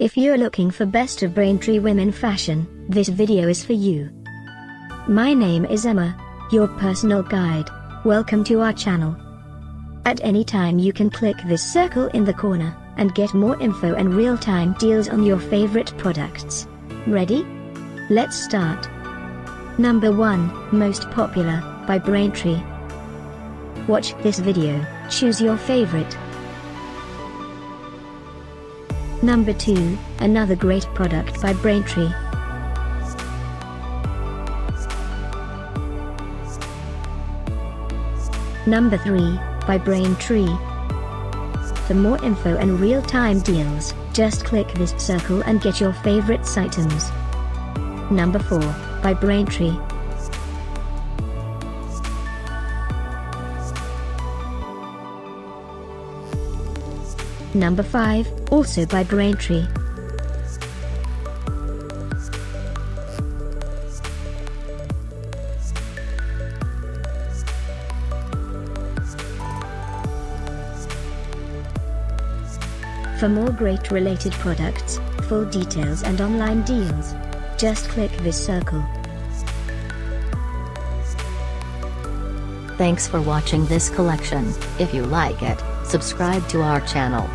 If you're looking for best of Braintree women fashion, this video is for you. My name is Emma, your personal guide. Welcome to our channel. At any time you can click this circle in the corner, and get more info and real-time deals on your favorite products. Ready? Let's start. Number 1, Most Popular, by Braintree. Watch this video, choose your favorite. Number 2, another great product by Braintree. Number 3, by Braintree. For more info and real-time deals, just click this circle and get your favorites items. Number 4, by Braintree. Number 5, also by Braintree. For more great related products, full details and online deals, just click this circle. Thanks for watching this collection. If you like it, subscribe to our channel.